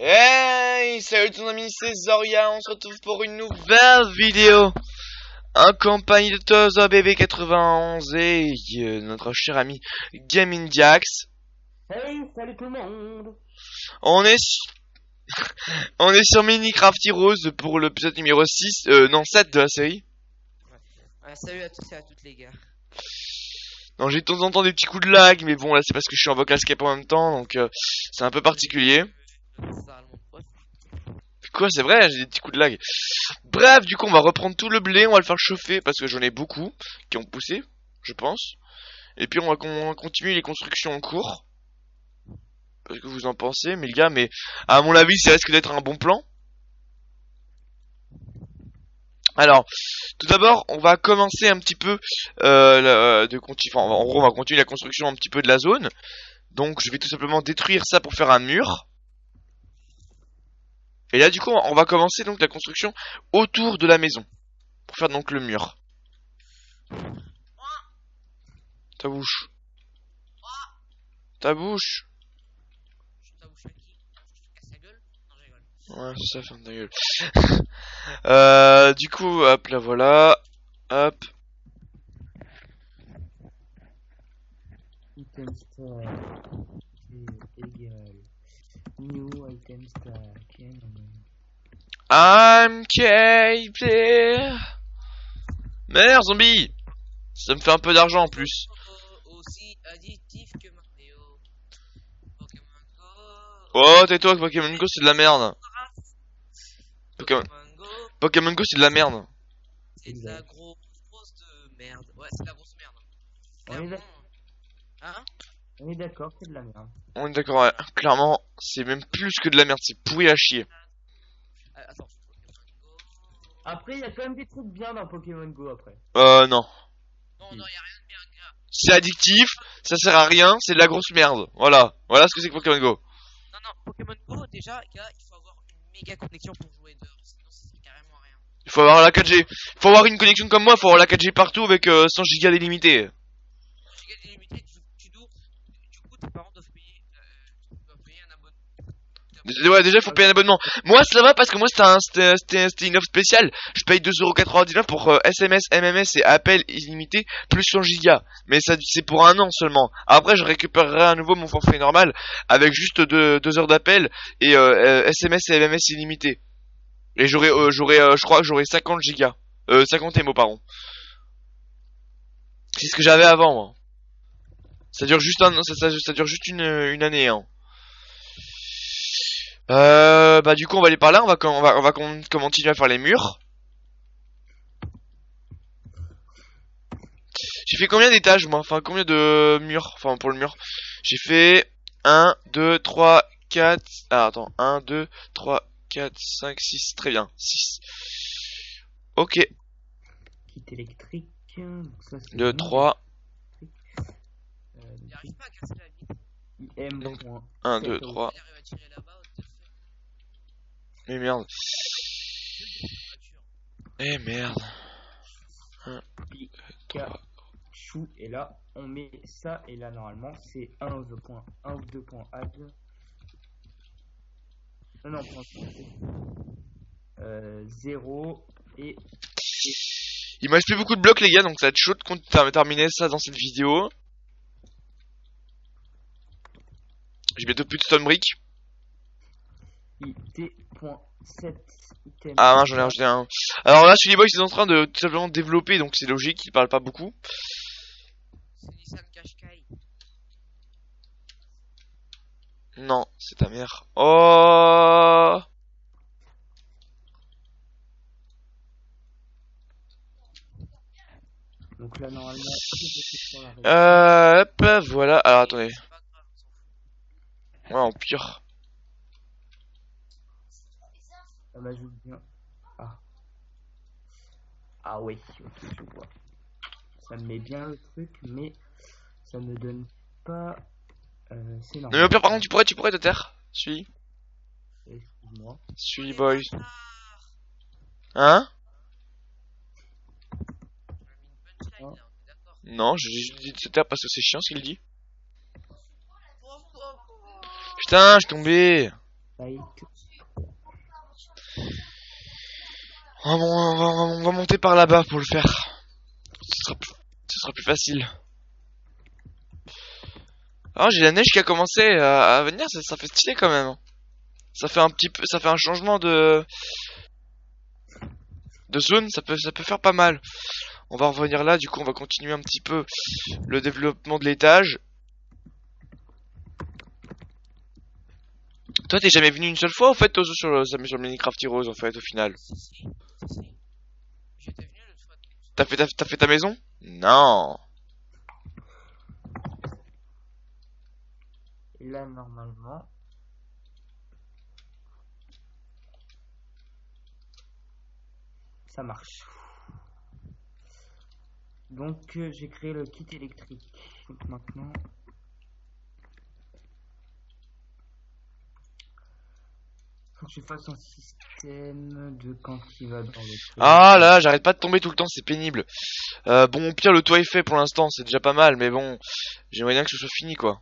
Hey, salut tout le monde, c'est Zoria, on se retrouve pour une nouvelle vidéo en compagnie de Tozo BB91 et euh, notre cher ami Gaming Jax. Hey, salut tout le monde On est su- on est sur Minecraft Heroes pour l'épisode numéro 6, euh, non 7 de la série. Ouais, salut à tous et à toutes les gars. Non, j'ai de temps en temps des petits coups de lag, mais bon là c'est parce que je suis en vocal Skype en même temps, donc euh, c'est un peu particulier. Quoi, c'est vrai, j'ai des petits coups de lag. Bref, du coup, on va reprendre tout le blé, on va le faire chauffer parce que j'en ai beaucoup qui ont poussé, je pense. Et puis on va con- continuer les constructions en cours. Qu'est-ce que vous en pensez, mais les gars, mais à mon avis, ça risque d'être un bon plan. Alors, tout d'abord, on va commencer un petit peu euh, de conti- enfin, en gros, on va continuer la construction un petit peu de la zone. Donc, je vais tout simplement détruire ça pour faire un mur. Et là, du coup, on va commencer donc la construction autour de la maison. Pour faire donc le mur. Ta bouche. Ta bouche. Ouais, ça, ferme ta gueule. euh, du coup, hop, là voilà. Hop. Item stack est égal new item stack et non, non. I'm K-Player. Merde, zombie. Ça me fait un peu d'argent en plus. Oh, aussi addictif que Mario. Pokémon Go. Oh, tais-toi, Pokémon Go, c'est de la merde. Pokémon, Pokémon Go. C'est de la merde. C'est de la grosse, grosse de merde. Ouais, c'est de la grosse merde. Clairement. Hein? On est d'accord, c'est de la merde. On est d'accord, ouais. Clairement, c'est même plus que de la merde, c'est pourri à chier. Ah, Attends. Après, il y a quand même des trucs bien dans Pokémon Go après. Euh, non. Non, non, y'a rien de bien, gars. C'est addictif, ça sert à rien, c'est de la grosse merde. Voilà. Voilà ce que c'est que Pokémon Go. Non, non, Pokémon Go, déjà, gars, il faut avoir une méga connexion pour jouer dehors. Sinon, ça sert carrément à rien. Il faut avoir la 4G. Il faut avoir une connexion comme moi, il faut avoir la 4G partout avec euh, 100 gigas délimité. Giga délimité, tu, tu dois. Du coup, tes parents doivent payer. Euh, doivent payer un abonnement. Déjà, ouais, déjà, faut payer un abonnement. Moi, ça va parce que moi, c'était un- une offre spéciale. Je paye 2,99€ pour euh, SMS, MMS et appels illimités plus 100 gigas. Mais ça, c'est pour un an seulement. Après, je récupérerai à nouveau mon forfait normal avec juste 2 heures d'appel et euh, euh, SMS et MMS illimités. Et j'aurai, euh, j'aurai, euh, je crois que j'aurai 50 gigas. Euh, 50 émo, pardon. C'est ce que j'avais avant, moi. Ça dure juste un, ça, ça, ça dure juste une, une année, hein. Euh, bah du coup on va aller par là, on va on va on va con- continuer à faire les murs. J'ai fait combien d'étages moi? Enfin combien de murs? Enfin pour le mur. J'ai fait 1 2 3 4 Ah attends, 1 2 3 4 5 6 très bien. 6. OK, Kit électrique. donc ça, c'est 2 bon. 3 Euh, Il arrive pas à casser la vitre. IM. Donc, point 1 2 sept, 3. Il arrive à tirer là-bas. what the fuck. Mais merde. Voiture. Eh merde. Pi- 3 Chou, et là, on met ça, et là, normalement, c'est 1 of 2.1 of 2.add. Non, non, point euh, 0 et Il me reste plus beaucoup de blocs les gars, donc ça va être chaud de terminer ça dans cette vidéo. J'ai bientôt plus de stone brick. it.7 item. Ah non, j'en ai rajouté un. Alors là, Sully Boy, c'est en train de tout simplement développer, donc c'est logique, il parle pas beaucoup. Non, c'est ta mère. Oh Donc là, normalement. Euh, hop, voilà. Alors attendez. C'est pas grave, on s'en fout. Ouais, en pire. Ça m'ajoute bien. Ah. Ah oui, ok, je vois. Ça me met bien le truc, mais ça me donne pas. Euh, c'est Non, mais au pire, par contre, tu pourrais, tu pourrais te taire. Suis. Excuse-moi. Sully Boy. Hein? Non, j'ai juste dit de se taire parce que c'est chiant ce qu'il dit. Putain, je suis tombé. Fight. On va, on va- on va- on va monter par là-bas pour le faire. Ce sera plus, facile. Ah, j'ai la neige qui a commencé à, venir, ça, fait stylé quand même. Ça fait un petit peu, ça fait un changement de zone, ça peut, faire pas mal. On va revenir là, du coup, on va continuer un petit peu le développement de l'étage. Toi, t'es jamais venu une seule fois, au fait, sur le, sur Minecraft Heroes, en fait, au final? J'étais venu l'autre fois. T'as fait ta, t'as fait ta maison? Non. Et là, normalement. Ça marche. Donc, euh, j'ai créé le kit électrique. Donc, maintenant. Ah là, j'arrête pas de tomber tout le temps, c'est pénible. Euh, bon, au pire, le toit est fait pour l'instant, c'est déjà pas mal, mais bon, j'aimerais bien que ce soit fini, quoi.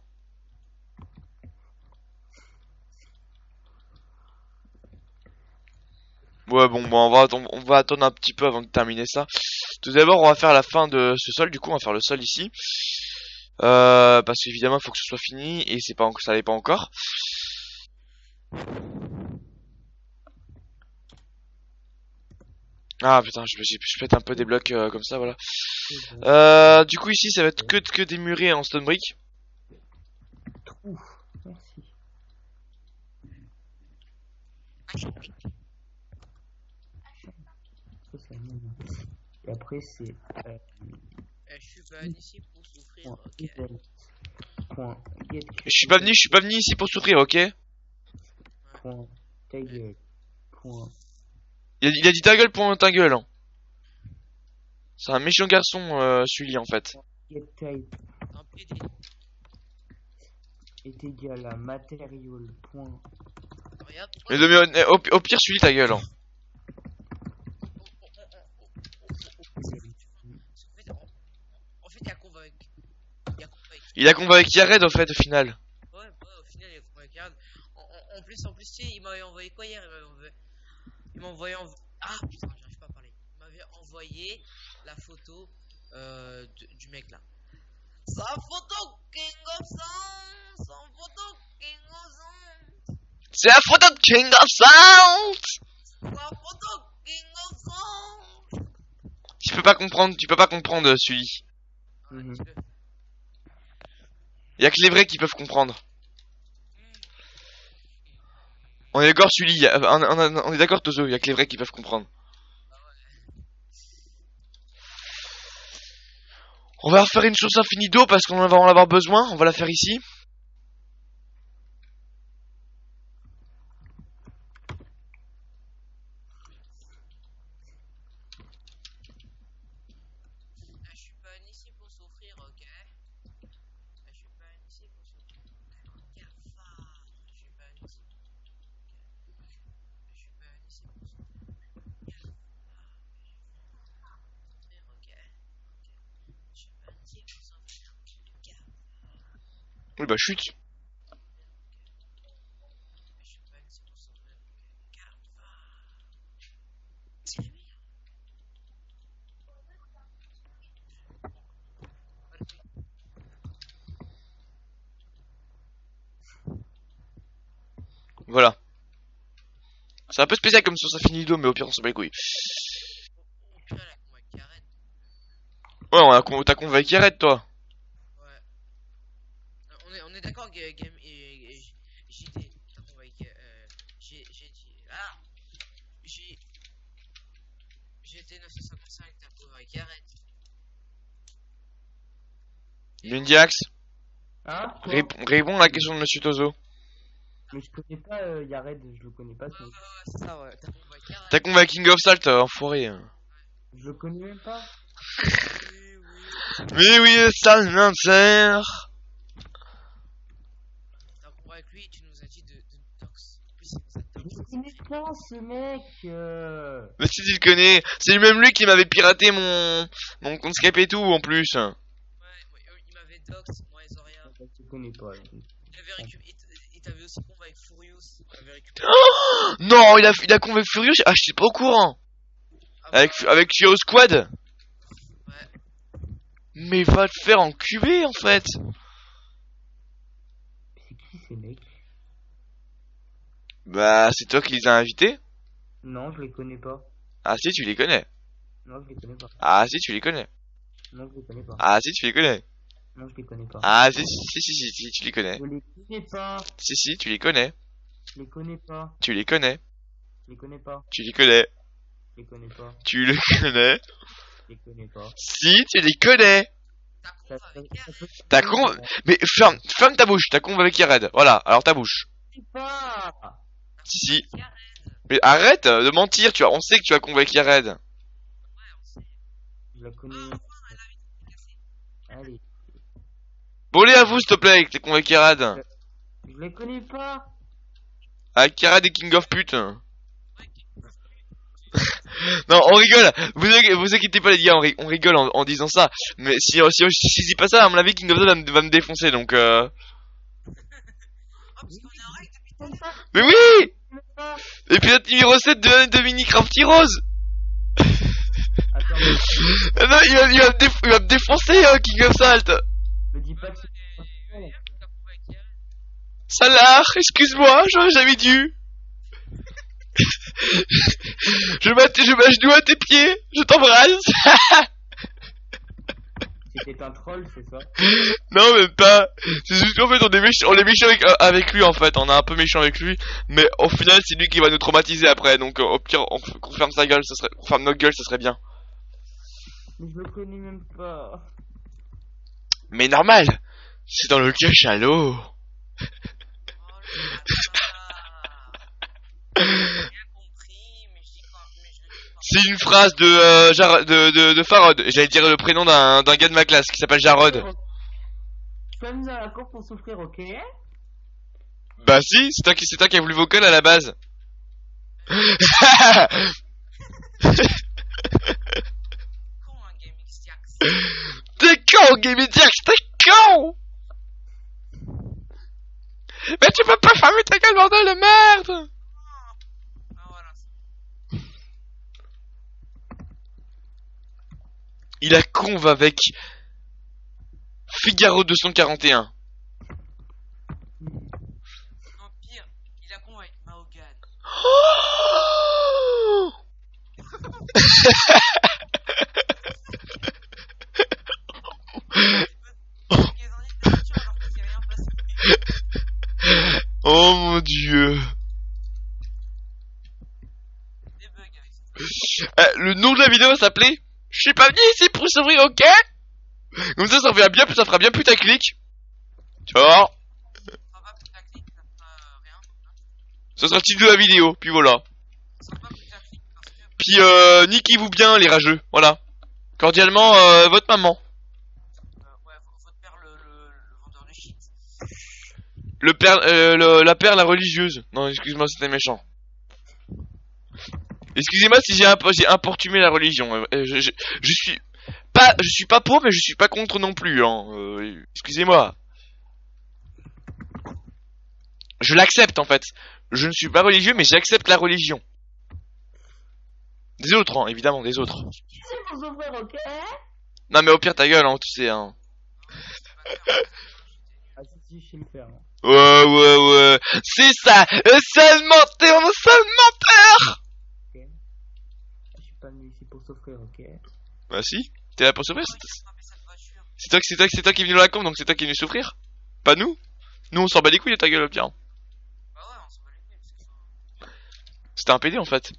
Ouais, bon, bon on, va attendre, on un petit peu avant de terminer ça. Tout d'abord, on va faire la fin de ce sol, du coup, on va faire le sol ici. Euh, parce qu'évidemment, faut que ce soit fini, et c'est pas, ça l'est pas encore. Ah putain, je, je, je pète un peu des blocs euh, comme ça, voilà. Euh, du coup, ici, ça va être que, que des murets en stone brick. Ouf, merci. Et après, c'est. euh, Eh, je suis pas ici pour souffrir, ok. point Je suis pas venu, je suis pas venu ici pour souffrir, ok point ta gueule, point a, il a dit ta gueule pour ta gueule. hein. C'est un méchant garçon, euh, celui en fait. get type Un PD. est égal à material point Regarde. Mais de mieux- au, au pire, celui ta gueule. hein. En fait, en- en il y a combat avec. Il y a combat avec. Il a combat avec Yared, au fait, au final. Ouais, ouais, au final, il y a combat avec Yard. En, en, en plus, en plus, tu sais, il m'avait envoyé quoi hier Il m'avait envoyé. Il m'a envoyé. env- Ah putain, j'arrive pas à parler. Il m'avait envoyé la photo euh, de- du mec là. Sa photo King of Sound Sa photo King of Sound C'est la photo de King of Sound Sa photo King of Sound Tu peux pas comprendre, tu peux pas comprendre celui. Mhm. Dis-le. Y a que les vrais qui peuvent comprendre. On est d'accord, celui, y a- on, est d'accord, Tozo, y a que les vrais qui peuvent comprendre. On va refaire une source infinie d'eau parce qu'on va en avoir besoin, on va la faire ici. Ah, je suis pas venu ici pour souffrir, ok Ah, Je suis pas venu ici pour souffrir. Cafard Je suis pas venu ici pour souffrir. Je suis pas venu ici pour souffrir. Cafard ok Je suis pas venu ici pour souffrir. Cafard Oui, bah chute. Voilà. C'est un peu spécial comme infinie d'eau, mais au pire on s'en bat les couilles. Ouais, on a con- t'as convaincu Yared, toi. Est, d'accord, Ga- Game et, JD. Euh, j'ai, j'ai dit. Ah J'ai. J'étais 955, t'as convaincu, arrête. Lundiax, Hein rép- réponds à la question de Monsieur Tozo. Mais je connais pas euh, Yared, je le connais pas. Ouais, c'est ça, ouais. T'as convaincu, King of Salt, euh, enfoiré. hein. Je le connais même pas. Oui, oui. Mais oui, ça m'intéresse. T'as convaincu lui, tu nous as dit de, de tox. En il Je connais pas ce mec. euh. Mais si tu le connais, c'est même lui qui m'avait piraté mon mon compte Skype et tout en plus. Ouais, ouais, il m'avait dox, moi et Zoria. Je le connais pas. Il avait récupéré. Il, t- il t'avais aussi combat avec Furious. T'avais récupéré. Non, il a, il a convaincu Furious. Ah, je suis pas au courant. Ah Avec, avec Furious Squad. Ouais. Mais va te faire enculer en fait. C'est qui ces mecs? Bah, c'est toi qui les as invités? Non, je les connais pas. Ah si, tu les connais. Non, je les connais pas. Ah si, tu les connais. Non, je les connais pas. Ah si, tu les connais. Non, je les connais pas. Ah si, si, si, si, si, si, tu les connais. Je les connais pas. Si, si, tu les connais. Je les connais pas. Tu les connais. Je les connais pas. Tu les connais. Je les connais pas. Tu les connais. Je les connais pas. Si, tu les connais. T'as con... Mais ferme, ferme ta bouche. T'as con avec Yared. Voilà, alors ta bouche. Je sais pas. Si. Mais arrête de mentir, tu vois. On sait que tu as con avec Yared. Ouais, on sait. Je la connais. Ah. Allez. À vous, s'il te plaît, avec tes con avec Yared. Je les connais pas. Avec Yared et King of Pute. Non, on rigole. Vous, inqui- vous inquiétez pas les gars, on, ri- on rigole en, en disant ça. Mais si, si, si, si je dis pas ça, à mon avis, King of Z va, me- va me défoncer. Donc, euh... Mais oui. Épisode numéro 7 de, de Mini Crafty Rose. Attends, mais Euh, Non, il va, il va me, déf- il va me défoncer, euh, King of Salt. me dis pas que c'est. Salar, excuse-moi, j'aurais jamais dû. je je à tes pieds, je t'embrasse. C'était un troll, c'est ça non, même pas. C'est juste qu'en fait, on est méchant, on est méchant avec, euh, avec lui, en fait. On est un peu méchant avec lui. Mais au final, c'est lui qui va nous traumatiser après. Donc, euh, au pire, on, ferme sa gueule, ça serait, ferme notre gueule, ça serait bien. Mais je le connais même pas. Mais normal. C'est dans le cachalot. Oh là là. J'ai bien compris, mais je dis quand. Mais je le dis quand. C'est une phrase de, euh, Jar- de, de, de Farod. J'allais dire le prénom d'un, d'un gars de ma classe qui s'appelle Jarod. Suis mis à la cour pour souffrir, ok? Bah si, c'est toi qui, c'est toi qui as voulu vocal à la base. T'es con, Gaming Jax, t'es con Mais tu peux pas fermer ta gueule, bordel de merde Ah, voilà. Il a conve avec Figaro 241. Non, pire, il a con avec Mahogan. Oh. Oh mon dieu. Ça. Euh, le nom de la vidéo Je suis pas venu ici pour s'ouvrir, ok Comme ça, ça fera bien, ça fera bien putaclic. Tu vas Ça sera le titre de la vidéo, puis voilà. Puis euh, niquez-vous bien les rageux, voilà. Cordialement, euh, votre maman. Ouais, votre père, le, vendeur. Le père, euh, le- la père, la religieuse. Non, excuse-moi, c'était méchant. Excusez-moi si j'ai impo- j'ai importuné la religion. Euh, euh, Je, je, je suis pas, je suis pas pour, mais je suis pas contre non plus. Hein. Euh, excusez-moi. Je l'accepte en fait. Je ne suis pas religieux, mais j'accepte la religion. Des autres, hein, évidemment, des autres. Non, mais au pire, ta gueule, hein, tu sais. Hein. Ah hein. Ouais, ouais, ouais. C'est ça. Le seul menteur, seul menteur. Ok Bah si. T'es là pour souffrir. C'est- toi, c'est toi, c'est toi qui es venu dans la com, donc c'est toi qui es venu souffrir. Pas nous. Nous, on s'en bat les couilles de ta gueule, au pire. Bah ouais, on s'en bat les couilles parce que ça. C'était un PD en fait.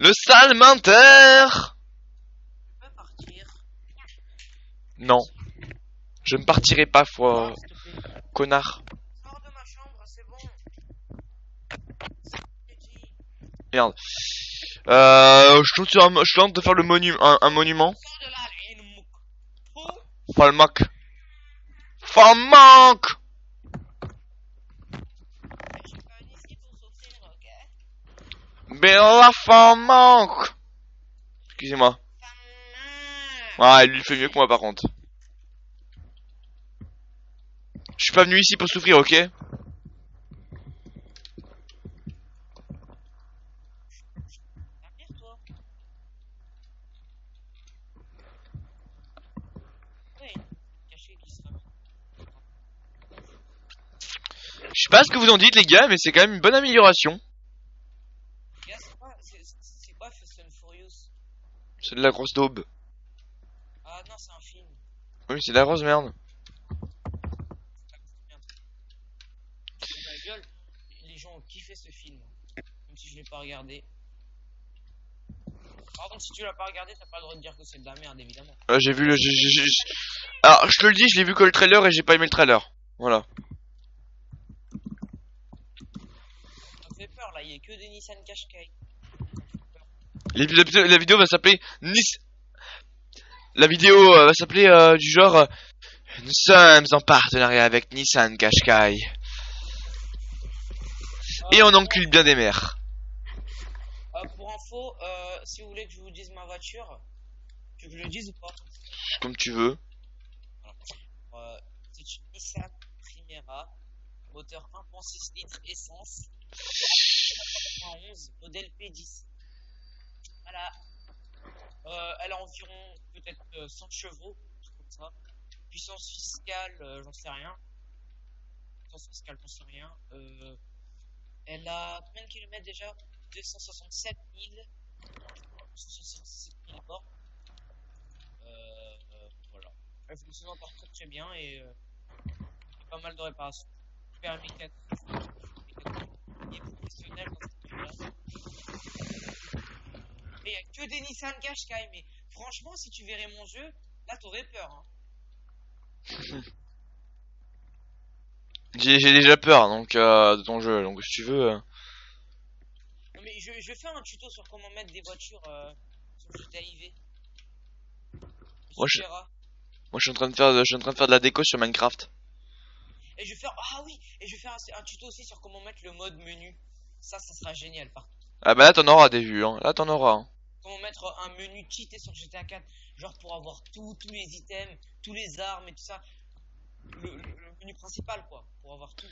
Le sale menteur. Je peux partir. Non. Je ne partirai pas, foi... S'il te plaît. connard. Sors de ma chambre, c'est bon. J'ai dit. Merde. Euh, je tente, un- je tente de faire le monu un, un monument. Falmac. Falmac. Bella Falmac. Excusez-moi. Femme. Ouais, lui il fait mieux que moi par contre. Je suis pas venu ici pour souffrir, ok Ta mère, toi. Ouais, caché qui sera. Je sais pas ce que vous en dites les gars, mais c'est quand même une bonne amélioration. C'est quoi, Fast and Furious? C'est de la grosse daube. Ah non, c'est un film. Oui, c'est de la grosse merde. Ma gueule, les gens ont kiffé ce film. Même si je l'ai pas regardé. Par contre, si tu l'as pas regardé, t'as pas le droit de dire que c'est de la merde, évidemment. Ouais, j'ai vu le. Alors, je te le dis, je l'ai vu que le trailer et j'ai pas aimé le trailer. Voilà. A que des Nissan Qashqai. Les- La, la vidéo va s'appeler Nice. La vidéo euh, va s'appeler euh, du genre. euh, Nous sommes en partenariat avec Nissan Qashqai. Et on encule bien des mères. Euh, pour info, euh, si vous voulez que je vous dise ma voiture, tu veux que je le dise ou pas? Comme tu veux. Euh, C'est une Nissan Primera, moteur 1.6 litres essence, 91, modèle P10. Voilà. Euh, elle a environ peut-être euh, 100 chevaux, tout comme ça. Puissance fiscale, euh, j'en sais rien. Puissance fiscale, j'en sais rien. Euh, elle a combien de kilomètres déjà? 267 000. 267 000 bornes. Euh, euh, voilà. Elle fonctionne encore très très bien et euh, pas mal de réparations. Permis 4. Est professionnel il y a que des Nissan Qashqai, mais franchement, si tu verrais mon jeu, là t'aurais peur. Hein. J'ai déjà peur donc euh, de ton jeu. Donc si tu veux. euh, Non, mais je, je vais faire un tuto sur comment mettre des voitures euh, sur GTA IV. Moi, je-. Moi je suis en train de faire, je suis en train de faire de la déco sur Minecraft. Et je vais faire ah oui, et je vais faire un, un tuto aussi sur comment mettre le mode menu. Ça, ça sera génial par contre. Ah bah là t'en auras des vues. Hein. Là t'en auras. hein. Comment mettre un menu cheaté sur GTA 4, genre pour avoir tout, tous les items, tous les armes et tout ça. Le, le- le menu principal quoi, pour avoir tout.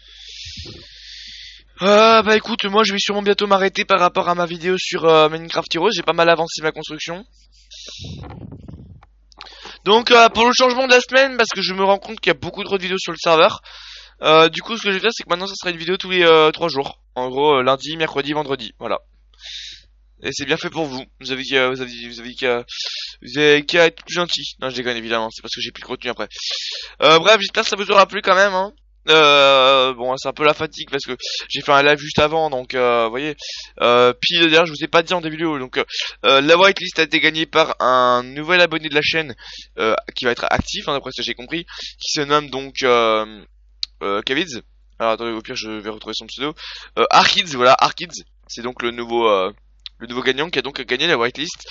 Ah bah écoute, moi je vais sûrement bientôt m'arrêter par rapport à ma vidéo sur euh, Minecraft Heroes, j'ai pas mal avancé ma construction. Donc euh, pour le changement de la semaine, parce que je me rends compte qu'il y a beaucoup trop de vidéos sur le serveur, euh, du coup ce que je vais faire c'est que maintenant ça sera une vidéo tous les 3 jours. En gros euh, lundi, mercredi, vendredi, voilà. Et c'est bien fait pour vous. Vous avez qu'à, vous avez, vous avez qu'à, vous avez être plus gentil. Non, je déconne évidemment, c'est parce que j'ai plus de contenu après. Euh, bref, j'espère que ça vous aura plu quand même. Hein. Euh, bon, c'est un peu la fatigue parce que j'ai fait un live juste avant, donc euh, vous voyez. Euh, puis d'ailleurs, je vous ai pas dit en début vidéo, donc euh, la whitelist a été gagnée par un nouvel abonné de la chaîne euh, qui va être actif, hein, d'après ce que j'ai compris, qui se nomme donc euh, euh, Kavids. Alors attendez, au pire, je vais retrouver son pseudo. Euh, Arkids, voilà, Arkids. C'est donc le nouveau euh, le nouveau gagnant qui a donc gagné la whitelist.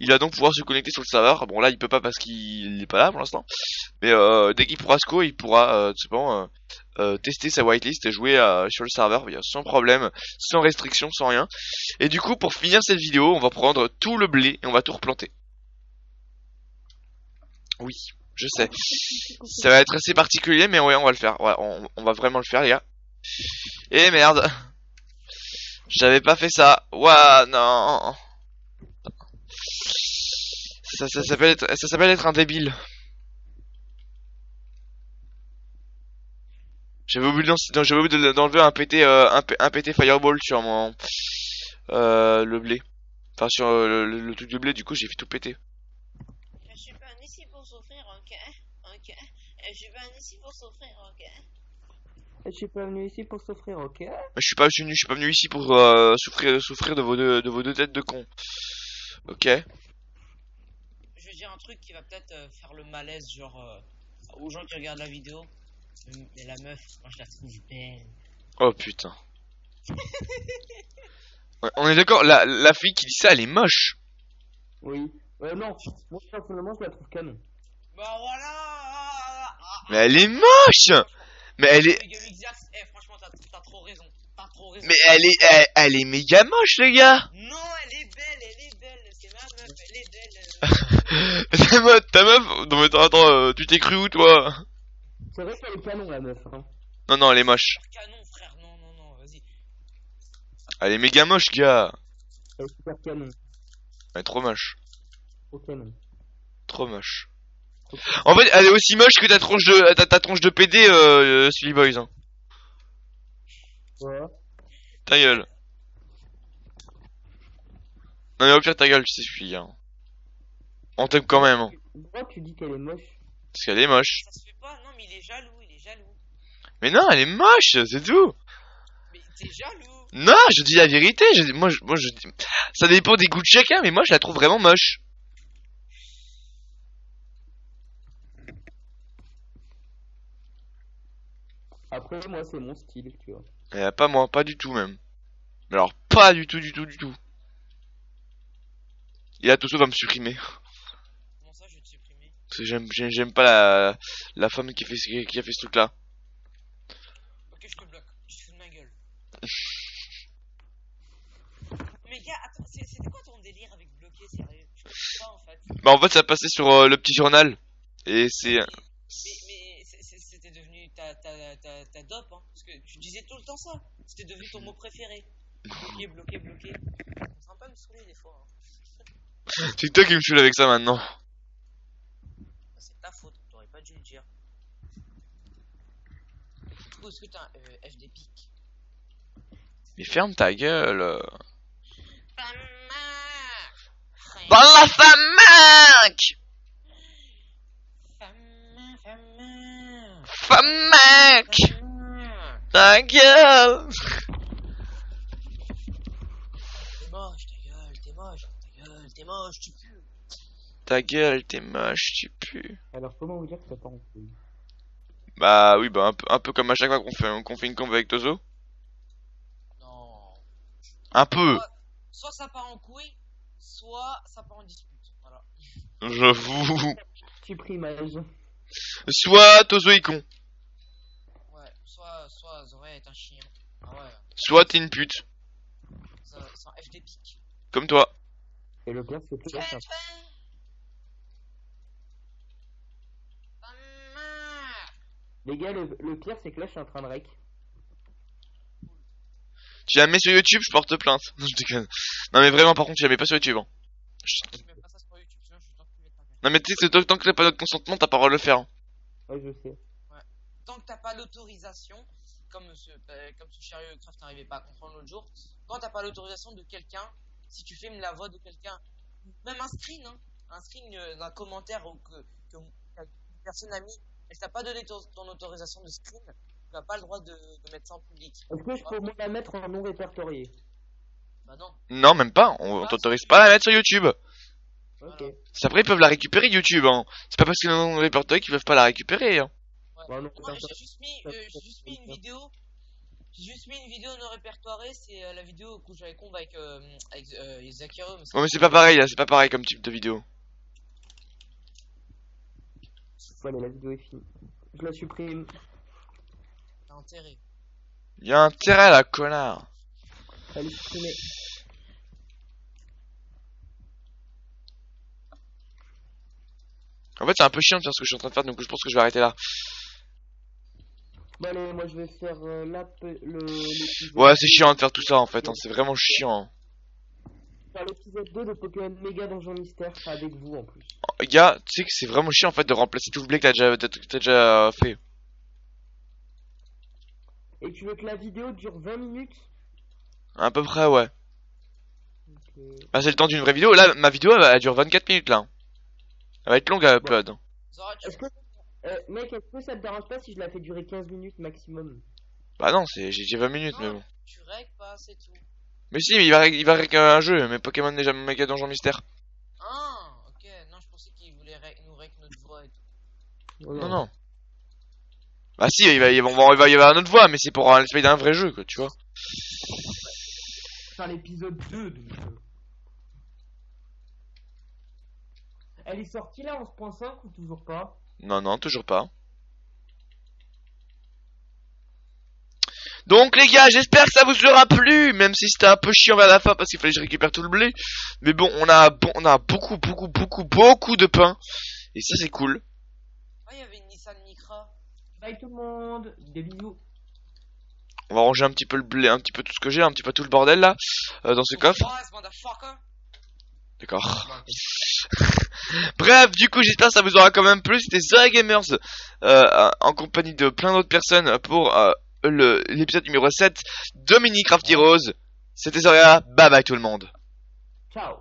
Il va donc pouvoir se connecter sur le serveur. Bon là, il peut pas parce qu'il n'est pas là pour l'instant. Mais euh, dès qu'il pourra sco, il pourra euh, tout simplement euh, euh, tester sa whitelist et jouer euh, sur le serveur sans problème, sans restriction, sans rien. Et du coup, pour finir cette vidéo, on va prendre tout le blé et on va tout replanter. Oui, je sais. Ça va être assez particulier, mais ouais, on va le faire. Ouais, on, on va vraiment le faire, les gars. Et merde. J'avais pas fait ça. Ouah, non. Ça, ça s'appelle être, ça s'appelle être un débile. J'avais oublié d'enlever un PT, euh, un, P- un PT Fireball sur mon, euh, le blé. Enfin, sur euh, le, le- le truc de blé, du coup, j'ai fait tout péter. Je suis pas ici pour ok Ok. Je suis pas ici pour souffrir, ok? Je suis pas venu ici pour souffrir, ok? Je suis pas venu, je suis pas venu ici pour euh, souffrir, souffrir de vos deux, de vos deux têtes de con. Ok? Je vais dire un truc qui va peut-être euh, faire le malaise, genre euh, aux gens qui regardent la vidéo. Mais la meuf, moi je la trouve belle. Oh putain. Ouais, on est d'accord, la, la fille qui dit ça, elle est moche. Oui. Non, moi personnellement je la trouve canon. Bah voilà Mais elle est moche. Mais elle est, eh, franchement, t'as trop raison. T'as trop raison. mais elle est, elle, elle est méga moche, les gars. Non, elle est belle, elle est belle. C'est ma meuf, elle est belle. ta meuf, ta meuf. Non mais attends, attends, euh, tu t'es cru où, toi? C'est vrai qu'elle est canon la meuf. Hein. Non, non, elle est moche. Canon, frère, non, non, non, vas-y. Elle est méga moche, gars. Elle est super canon. Elle est trop moche. Trop canon. Trop moche. En fait, elle est aussi moche que ta tronche de, ta, ta tronche de PD, euh, euh, Silly Boys. Hein. Ta gueule. Non, mais au pire, ta gueule, tu sais, hein. On t'aime quand même, hein. Pourquoi tu dis qu'elle est moche Parce qu'elle est moche. Ça se fait pas, non, mais il est jaloux, il est jaloux. Mais non, elle est moche, c'est tout. Mais t'es jaloux. Non, je dis la vérité. Je, moi, je, moi, je dis... Ça dépend des goûts de chacun, mais moi, je la trouve vraiment moche. Après, moi, c'est mon style, tu vois. Euh, pas moi, pas du tout même. Mais alors, pas du tout, du tout, du tout. Et là, Tosso va me supprimer. Comment ça, je vais te supprimer? Parce que j'aime, j'aime j'aime pas la, la femme qui fait, ce- qui a fait ce truc-là. Ok, je te bloque, je te fous de ma gueule. mais gars, attends, c'était quoi ton délire avec bloquer, sérieux? Je comprends pas en fait. Bah, en fait, ça passait sur euh, le petit journal. Et c'est. Mais, mais ta, ta, ta, ta dope, hein. Parce que tu disais tout le temps ça. C'était devenu ton mot préféré. Bloquer, bloquer, bloquer. Ça va pas me saouler des fois. Hein. C'est toi qui me saoule avec ça maintenant. Bah, C'est ta faute, t'aurais pas dû le dire. Du coup, est-ce que t'as un euh, FD pic? Mais ferme ta gueule. Femme Dans la Femme Femme Ta gueule T'es moche, ta gueule, t'es moche, ta gueule, t'es moche, tu pues. Ta gueule, t'es moche, tu pues. Alors, comment vous dire que ça part en couille Bah oui, bah un peu, un peu comme à chaque fois qu'on fait, qu'on fait une combo avec Tozo. Non. Un peu, Soit, soit ça part en couille, soit ça part en dispute. Voilà. j'avoue. Supprimage. Soit Tozo est con, Ouais, soit, soit Zoré est un chien. Ah ouais, soit t'es une pute, c'est un pic. comme toi. Et le pire, c'est que là, ça- Les gars, le, le pire, c'est que là, je suis en train de rec. Tu la mets sur YouTube, je porte plainte. Non, je déconne. Non mais vraiment, par contre, tu la mets pas sur YouTube. Hein. Je mets pas ça sur YouTube, sinon je. Non mais tu sais, c'est tant que t'as pas notre consentement, t'as pas le droit de le faire. hein. Ouais, je sais. Tant que t'as pas l'autorisation, comme ce, euh, comme ce chariot craft n'arrivait pas à comprendre l'autre jour, quand t'as pas l'autorisation de quelqu'un, si tu filmes la voix de quelqu'un, même un screen, hein, un screen euh, d'un commentaire ou que, que qu'une personne a mis, et que t'as pas donné ton, ton autorisation de screen, tu n'as pas le droit de, de mettre ça en public. Est-ce que je peux la mettre en non répertorié Bah non. Non, même pas. On, on t'autorise pas à la mettre sur YouTube. Ok. C'est après, ils peuvent la récupérer YouTube. Hein. C'est pas parce qu'ils ont répertorié qu'ils peuvent pas la récupérer. Hein. Bah non, Non, c'est mais ça. j'ai juste mis, euh, j'ai juste mis une vidéo. J'ai juste mis une vidéo non répertoriée, c'est euh, la vidéo que j'avais combat avec, euh, avec euh, Zakiro. Ouais, mais c'est pas pareil, là. C'est pas pareil comme type de vidéo. Voilà, la vidéo est finie. Je la supprime. T'as intérêt. Y a intérêt, là, connard. Elle est supprimée. En fait, c'est un peu chiant de faire ce que je suis en train de faire, donc je pense que je vais arrêter là. Bon, allez, moi, je vais faire euh, la pe- le, Ouais, c'est chiant de faire tout ça, en fait. Hein. C'est vraiment chiant. hein. faire l'épisode 2 de Pokémon Méga Donjon Mystère avec vous en plus. Oh, Gars, tu sais que c'est vraiment chiant, en fait, de remplacer tout le blé que t'as déjà, déjà fait. Et tu veux que la vidéo dure 20 minutes? À peu près, ouais. Ok. Bah, c'est le temps d'une vraie vidéo. Là, ma vidéo, elle, elle dure 24 minutes, là. Elle va être longue à upload. Est-ce que, euh, mec, est-ce que ça te dérange pas si je la fais durer 15 minutes maximum? Bah non, c'est j'ai dit 20 minutes, mais bon. tu règles pas, c'est tout. Mais si, mais il va, il va ré- un jeu, mais Pokémon déjà méga donjon mystère. Ah, ok. Non, je pensais qu'il voulait nous règle notre voix et tout. Ouais, Non, non. Bah si, il va, il va, on va- il va y avoir une autre voie, mais c'est pour l'aspect d'un vrai jeu, quoi, tu vois. Faire l'épisode 2 donc. euh. Elle est sortie là 11.5 ou toujours pas? Non, non, toujours pas. Donc les gars, j'espère que ça vous aura plu, même si c'était un peu chiant vers la fin parce qu'il fallait que je récupère tout le blé. Mais bon, on a, bon, on a beaucoup, beaucoup, beaucoup, beaucoup de pain. Et ça c'est cool. Ah, il y avait une Nissan Micra. Bye tout le monde. Des bisous. On va ranger un petit peu le blé, un petit peu tout ce que j'ai, un petit peu tout le bordel là, euh, dans ce coffre. D'accord. Bref, du coup, j'espère que ça vous aura quand même plu. C'était The Gamers euh, en compagnie de plein d'autres personnes pour euh, l'épisode numéro 7 de Minecraft Heroes. C'était Zoria, bye bye tout le monde. Ciao.